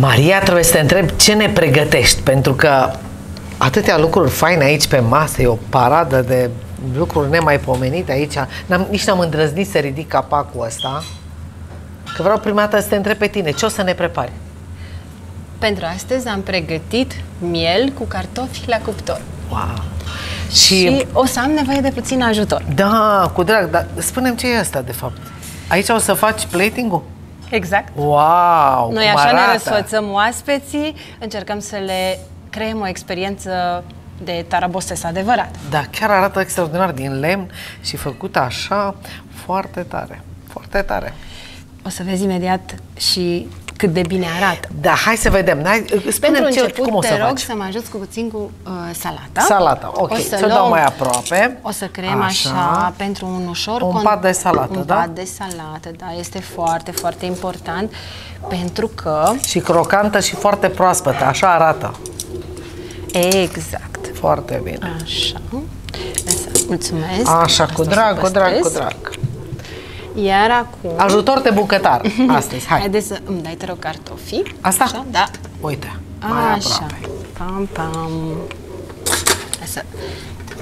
Maria, trebuie să te întreb ce ne pregătești, pentru că atâtea lucruri faine aici pe masă, e o paradă de lucruri nemaipomenite aici. N-am, nici n-am îndrăznit să ridic capacul ăsta, că vreau prima dată să te întreb pe tine, ce o să ne prepari? Pentru astăzi am pregătit miel cu cartofi la cuptor. Wow! Și, și o să am nevoie de puțin ajutor. Da, cu drag, dar spune ce e asta de fapt. Aici o să faci plating-ul? Exact. Wow! Noi așa ne răsfățăm oaspeții, încercăm să le creăm o experiență de tarabostes adevărat. Da, chiar arată extraordinar din lemn și făcut așa foarte tare. Foarte tare. O să vezi imediat și cât de bine arată. Da, hai să vedem. Hai, Pentru început, cum o să te rog faci? să mă ajut cu puțin cu uh, salata. Salata, ok. O să să dau mai aproape. O să creăm așa, așa pentru un ușor... Un pat de salată, un da? Un pat de salată, da. Este foarte, foarte important pentru că... Și crocantă și foarte proaspătă, așa arată. Exact. Foarte bine. Așa. Mulțumesc. Așa, cu drag, cu drag, cu drag. Iar acum... Ajutor de bucătar, astăzi, hai. Haideți să îmi dai, te rog, cartofii. Asta? Așa, da. Uite, mai Așa. aproape. Pam, pam. Să...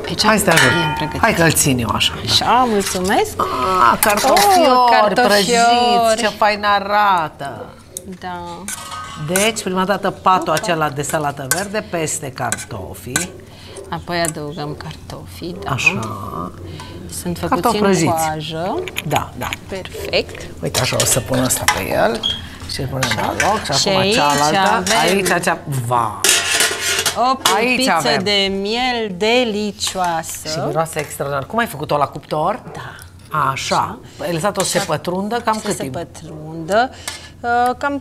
Aici Hai să te ajut. Hai că-l țin eu așa. Așa, da. mulțumesc. Ah, cartofiori, oh, cartofiori. prăjiți, ce fain arată. Da. Deci, prima dată patul Opa. acela de salată verde peste cartofi. Apoi adăugăm cartofii, da. Așa. Sunt făcuți în coajă. Da, da. Perfect. Uite, așa o să pun asta pe el. Și punem la loc și, și acum cealaltă. Avem... Aici, acea... Va! O pulpiță avem. de miel delicioasă. Și miroase extraordinar. Cum ai făcut-o la cuptor? Da. A, așa. Ai lăsat-o să se pătrundă cam cât se timp? pătrundă. Uh, cam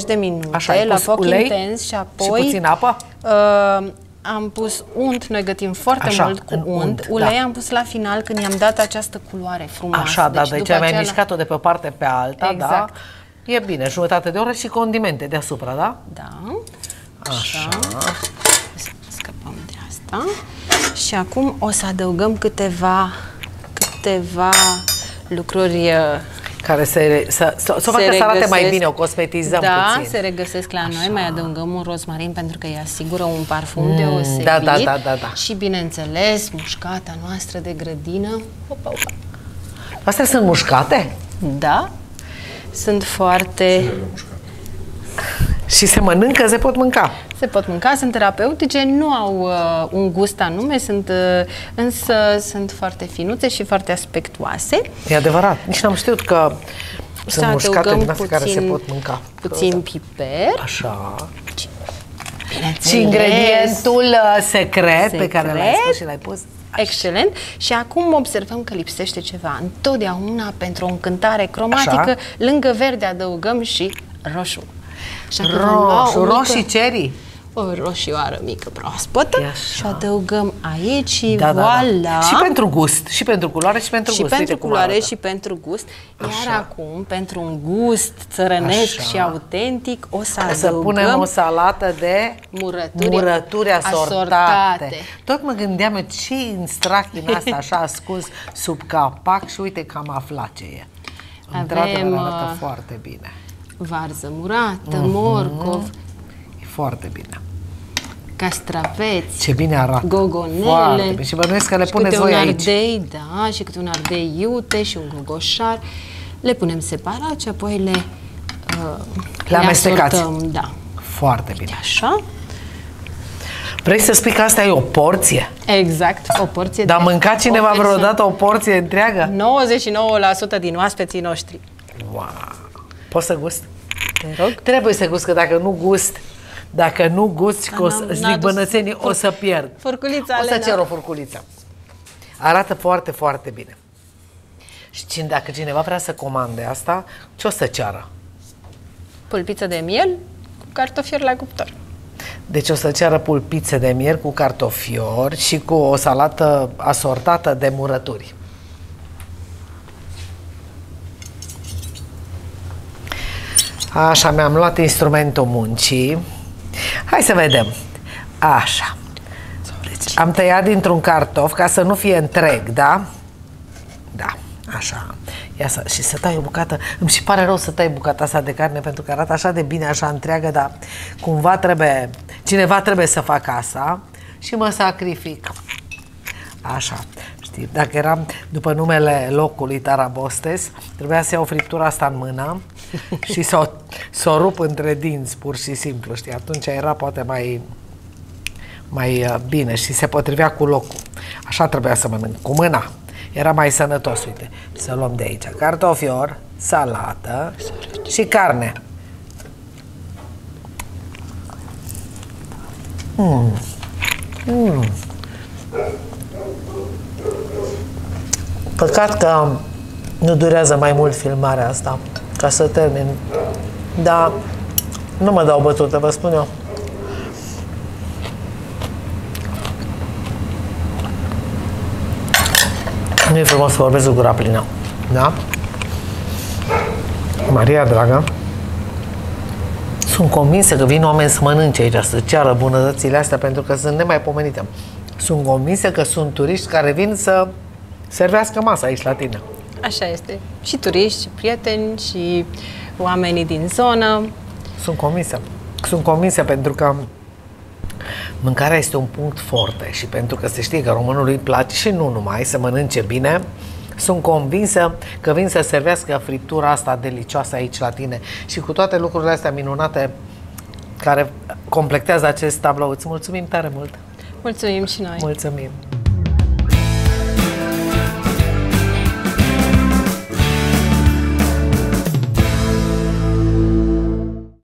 30-40 de minute. Așa, la foc ulei? intens și apoi... Și puțin apă? Uh, am pus unt, noi gătim foarte Așa, mult cu unt. unt. Ulei da. am pus la final când i-am dat această culoare frumoasă. Așa, da, deci, deci mi-ai aceea... mișcat-o de pe parte pe alta, da? exact. da? E bine, jumătate de oră și condimente deasupra, da? Da. Așa. Așa. Scăpăm de asta. Și acum o să adăugăm câteva, câteva lucruri uh, care se, să, să, să facă să arate mai bine, o cosmetizăm da, puțin. se regăsesc la Așa. noi, mai adăugăm un rozmarin pentru că îi asigură un parfum mm, deosebit. Da, da, da, da, da. Și, bineînțeles, mușcata noastră de grădină. Opa, opa. Astea sunt mușcate? Da. Sunt foarte... Și se mănâncă, se pot mânca. Se pot mânca, sunt terapeutice, nu au uh, un gust anume, sunt, uh, însă sunt foarte finuțe și foarte aspectoase. E adevărat, nici n-am știut că sunt mușcate din astea care se pot mânca. Puțin piper. Așa. Și ingredientul uh, secret, secret pe care l-ai spus și l-ai pus. Așa. Excelent. Și acum observăm că lipsește ceva. Întotdeauna pentru o încântare cromatică, Așa. lângă verde adăugăm și roșu. Așa roșu, roșii cherry o roșioară mică proaspătă și adăugăm aici și da, voilà. Da, da. Și pentru gust, și pentru culoare și pentru și gust. pentru culoare și pentru gust. Iar Așa. acum, pentru un gust țărănesc Așa. și autentic, o să o să punem o salată de murături, murături asortate. asortate. Tot mă gândeam eu ce în strac din asta așa ascuns sub capac și uite că am aflat ce e. Avem arată uh, foarte bine. Varză murată, mm-hmm. morcov, foarte bine. Castraveți. Ce bine arată. Gogonele. Foarte bine. Și bănuiesc că le puneți voi aici. ardei, da, și câte un ardei iute și un gogoșar. Le punem separat și apoi le, uh, le, le amestecați. Asortăm, da. Foarte bine. Așa. Vrei să spui că asta e o porție? Exact, o porție Dar mânca cineva o vreodată o porție întreagă? 99% din oaspeții noștri. Wow! Poți să gust? Te rog. Trebuie să gust, că dacă nu gust, dacă nu gusti, că o să, zic bănățenii, o să pierd. Furculița, O să cer o furculiță. Arată foarte, foarte bine. Și dacă cineva vrea să comande asta, ce o să ceară? Pulpiță de miel cu cartofiori la cuptor. Deci o să ceară pulpițe de miel cu cartofiori și cu o salată asortată de murături. Așa, mi-am luat instrumentul muncii. Hai să vedem. Așa. Deci am tăiat dintr-un cartof ca să nu fie întreg, da? Da, așa. Ia să, și să tai o bucată. Îmi și pare rău să tai bucata asta de carne pentru că arată așa de bine, așa întreagă, dar cumva trebuie, cineva trebuie să facă asta și mă sacrific. Așa, știi, dacă eram după numele locului Tarabostes, trebuia să iau friptura asta în mână și să o, să o rup între dinți, pur și simplu, știi, atunci era poate mai, mai uh, bine și se potrivea cu locul. Așa trebuia să mănânc, cu mâna. Era mai sănătos, uite. Să luăm de aici cartofior, salată și carne. Mm. Mm. Păcat că nu durează mai mult filmarea asta ca să termin. Dar nu mă dau bătută, vă spun eu. Nu e frumos să vorbesc cu gura plină. Da? Maria, dragă, sunt convinsă că vin oameni să mănânce aici, să ceară bunătățile astea, pentru că sunt nemaipomenite. Sunt convinsă că sunt turiști care vin să servească masa aici la tine. Așa este. Și turiști, și prieteni, și oamenii din zonă. Sunt convinsă. Sunt convinsă pentru că mâncarea este un punct forte și pentru că se știe că românului îi place și nu numai să mănânce bine, sunt convinsă că vin să servească friptura asta delicioasă aici la tine și cu toate lucrurile astea minunate care completează acest tablou. Îți mulțumim tare mult! Mulțumim și noi! Mulțumim!